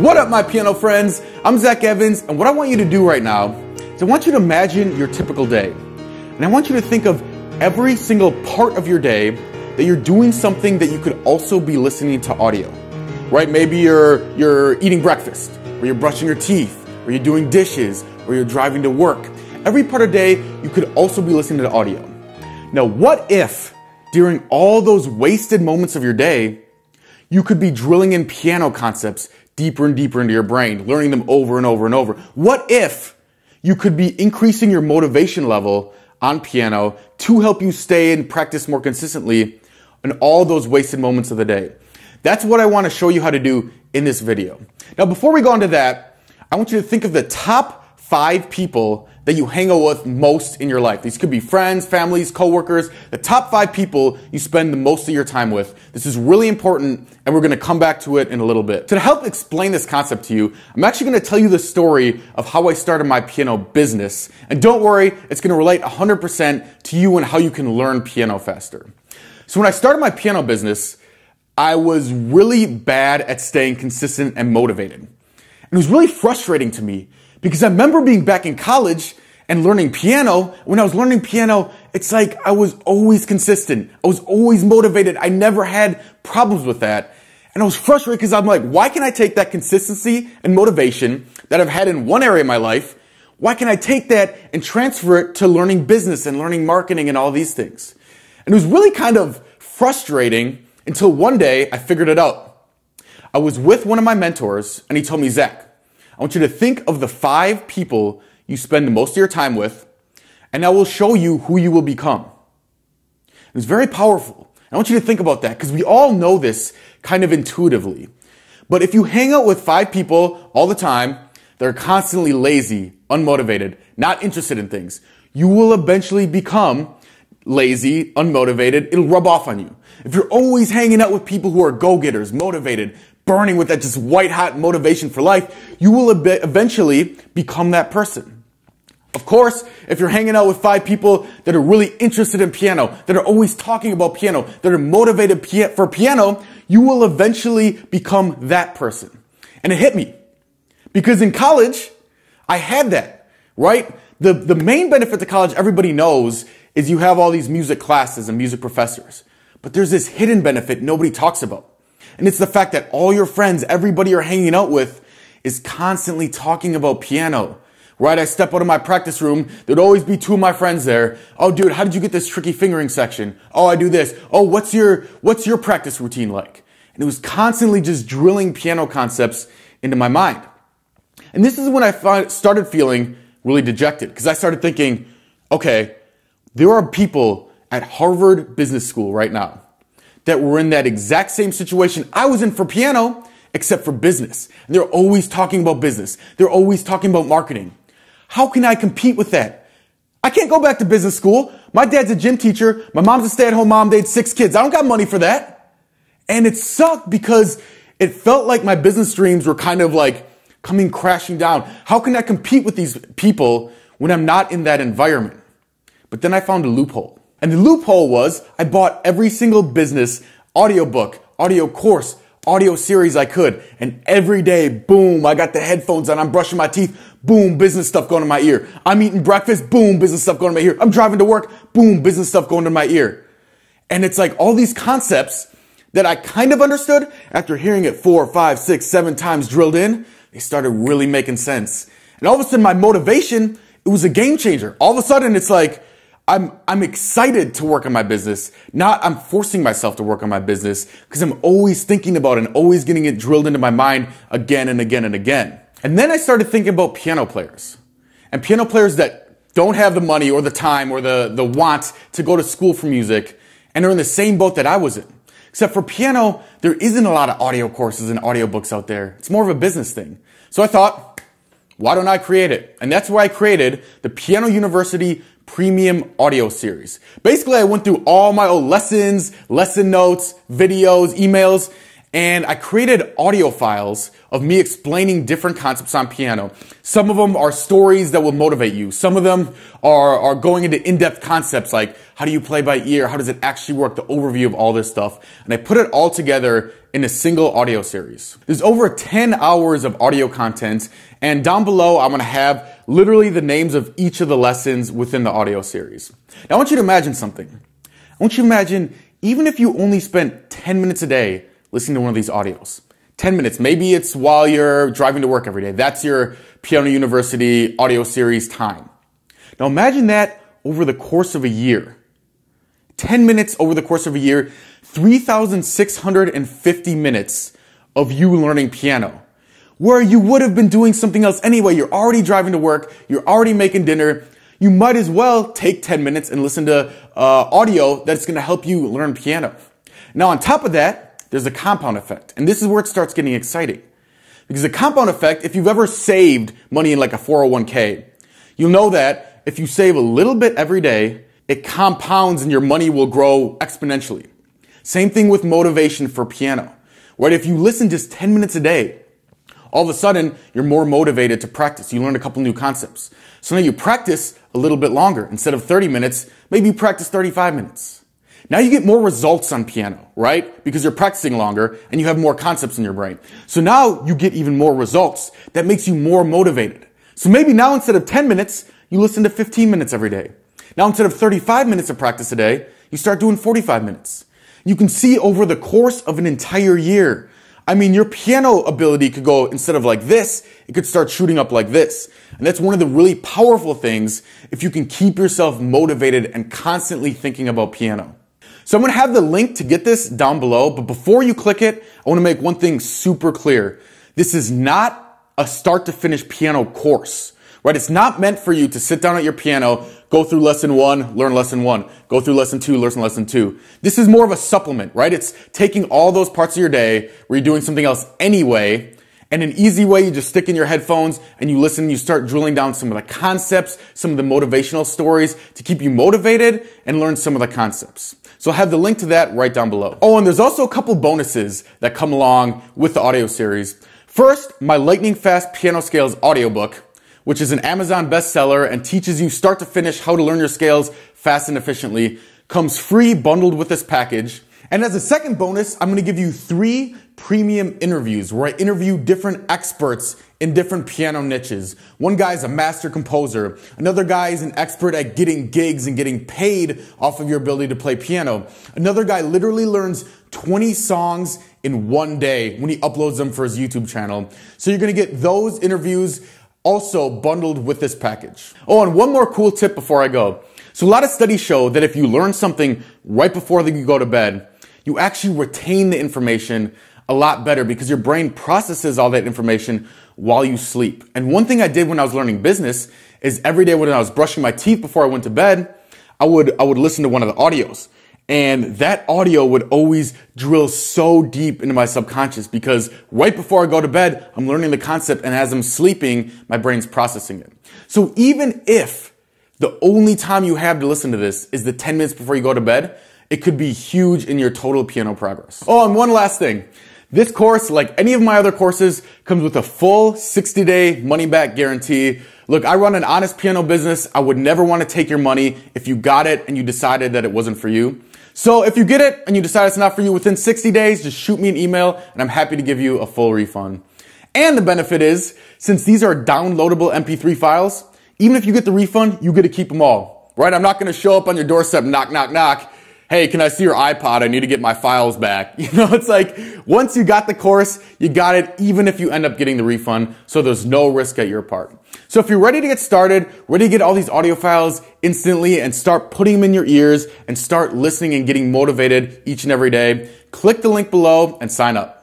What up, my piano friends? I'm Zach Evans, and what I want you to do right now is I want you to imagine your typical day. And I want you to think of every single part of your day that you're doing something that you could also be listening to audio. Right? Maybe you're you're eating breakfast, or you're brushing your teeth, or you're doing dishes, or you're driving to work. Every part of the day you could also be listening to audio. Now, what if during all those wasted moments of your day, you could be drilling in piano concepts deeper and deeper into your brain, learning them over and over and over. What if you could be increasing your motivation level on piano to help you stay and practice more consistently in all those wasted moments of the day? That's what I want to show you how to do in this video. Now, before we go into that, I want you to think of the top five people that you hang out with most in your life. These could be friends, families, coworkers, the top five people you spend the most of your time with. This is really important, and we're gonna come back to it in a little bit. To help explain this concept to you, I'm actually gonna tell you the story of how I started my piano business. And don't worry, it's gonna relate 100% to you and how you can learn piano faster. So when I started my piano business, I was really bad at staying consistent and motivated. And it was really frustrating to me because I remember being back in college and learning piano. When I was learning piano, it's like I was always consistent. I was always motivated. I never had problems with that. And I was frustrated because I'm like, why can I take that consistency and motivation that I've had in one area of my life? Why can I take that and transfer it to learning business and learning marketing and all these things? And it was really kind of frustrating until one day I figured it out. I was with one of my mentors and he told me, Zach, I want you to think of the five people you spend most of your time with, and I will show you who you will become. It's very powerful. I want you to think about that because we all know this kind of intuitively. But if you hang out with five people all the time they're constantly lazy, unmotivated, not interested in things, you will eventually become lazy, unmotivated. It'll rub off on you. If you're always hanging out with people who are go-getters, motivated, burning with that just white hot motivation for life, you will eventually become that person. Of course, if you're hanging out with five people that are really interested in piano, that are always talking about piano, that are motivated for piano, you will eventually become that person. And it hit me. Because in college, I had that, right? The, the main benefit to college, everybody knows, is you have all these music classes and music professors. But there's this hidden benefit nobody talks about. And it's the fact that all your friends, everybody you're hanging out with is constantly talking about piano. Right? I step out of my practice room. There'd always be two of my friends there. Oh, dude, how did you get this tricky fingering section? Oh, I do this. Oh, what's your, what's your practice routine like? And it was constantly just drilling piano concepts into my mind. And this is when I started feeling really dejected because I started thinking, okay, there are people at Harvard Business School right now that were in that exact same situation I was in for piano, except for business. And they're always talking about business. They're always talking about marketing. How can I compete with that? I can't go back to business school. My dad's a gym teacher. My mom's a stay-at-home mom. They had six kids. I don't got money for that. And it sucked because it felt like my business dreams were kind of like coming crashing down. How can I compete with these people when I'm not in that environment? But then I found a loophole. And the loophole was I bought every single business audiobook, audio course, audio series I could. And every day, boom, I got the headphones on. I'm brushing my teeth. Boom, business stuff going to my ear. I'm eating breakfast. Boom, business stuff going to my ear. I'm driving to work. Boom, business stuff going to my ear. And it's like all these concepts that I kind of understood after hearing it four, five, six, seven times drilled in, they started really making sense. And all of a sudden my motivation, it was a game changer. All of a sudden it's like, I'm, I'm excited to work on my business. Not I'm forcing myself to work on my business because I'm always thinking about it and always getting it drilled into my mind again and again and again. And then I started thinking about piano players and piano players that don't have the money or the time or the, the want to go to school for music and are in the same boat that I was in. Except for piano, there isn't a lot of audio courses and audiobooks out there. It's more of a business thing. So I thought, why don't I create it? And that's why I created the Piano University premium audio series. Basically, I went through all my old lessons, lesson notes, videos, emails, and I created audio files of me explaining different concepts on piano. Some of them are stories that will motivate you. Some of them are, are going into in-depth concepts like how do you play by ear? How does it actually work? The overview of all this stuff. And I put it all together in a single audio series. There's over 10 hours of audio content and down below I'm going to have literally the names of each of the lessons within the audio series. Now I want you to imagine something. I want you to imagine even if you only spent 10 minutes a day listening to one of these audios. 10 minutes. Maybe it's while you're driving to work every day. That's your Piano University audio series time. Now imagine that over the course of a year. 10 minutes over the course of a year, 3,650 minutes of you learning piano. Where you would have been doing something else anyway. You're already driving to work. You're already making dinner. You might as well take 10 minutes and listen to uh, audio that's going to help you learn piano. Now, on top of that, there's a compound effect. And this is where it starts getting exciting. Because the compound effect, if you've ever saved money in like a 401k, you'll know that if you save a little bit every day, it compounds and your money will grow exponentially. Same thing with motivation for piano. Right? If you listen just 10 minutes a day, all of a sudden you're more motivated to practice. You learn a couple new concepts. So now you practice a little bit longer. Instead of 30 minutes, maybe you practice 35 minutes. Now you get more results on piano, right? Because you're practicing longer and you have more concepts in your brain. So now you get even more results. That makes you more motivated. So maybe now instead of 10 minutes, you listen to 15 minutes every day. Now instead of 35 minutes of practice a day, you start doing 45 minutes. You can see over the course of an entire year. I mean, your piano ability could go instead of like this, it could start shooting up like this. And that's one of the really powerful things if you can keep yourself motivated and constantly thinking about piano. So I'm to have the link to get this down below, but before you click it, I want to make one thing super clear. This is not a start to finish piano course, right? It's not meant for you to sit down at your piano, go through lesson one, learn lesson one, go through lesson two, learn lesson two. This is more of a supplement, right? It's taking all those parts of your day where you're doing something else anyway and an easy way, you just stick in your headphones and you listen, you start drilling down some of the concepts, some of the motivational stories to keep you motivated and learn some of the concepts. So I'll have the link to that right down below. Oh, and there's also a couple bonuses that come along with the audio series. First, my lightning fast piano scales audiobook, which is an Amazon bestseller and teaches you start to finish how to learn your scales fast and efficiently, comes free bundled with this package. And as a second bonus, I'm going to give you three premium interviews where I interview different experts in different piano niches. One guy is a master composer. Another guy is an expert at getting gigs and getting paid off of your ability to play piano. Another guy literally learns 20 songs in one day when he uploads them for his YouTube channel. So you're going to get those interviews also bundled with this package. Oh, and one more cool tip before I go. So a lot of studies show that if you learn something right before you go to bed, you actually retain the information a lot better because your brain processes all that information while you sleep. And one thing I did when I was learning business is every day when I was brushing my teeth before I went to bed, I would, I would listen to one of the audios. And that audio would always drill so deep into my subconscious because right before I go to bed, I'm learning the concept and as I'm sleeping, my brain's processing it. So even if the only time you have to listen to this is the 10 minutes before you go to bed, it could be huge in your total piano progress. Oh, and one last thing. This course, like any of my other courses, comes with a full 60 day money back guarantee. Look, I run an honest piano business. I would never want to take your money if you got it and you decided that it wasn't for you. So if you get it and you decide it's not for you within 60 days, just shoot me an email and I'm happy to give you a full refund. And the benefit is, since these are downloadable MP3 files, even if you get the refund, you get to keep them all, right? I'm not going to show up on your doorstep, knock, knock, knock, hey, can I see your iPod? I need to get my files back. You know, it's like once you got the course, you got it, even if you end up getting the refund. So there's no risk at your part. So if you're ready to get started, ready to get all these audio files instantly and start putting them in your ears and start listening and getting motivated each and every day, click the link below and sign up.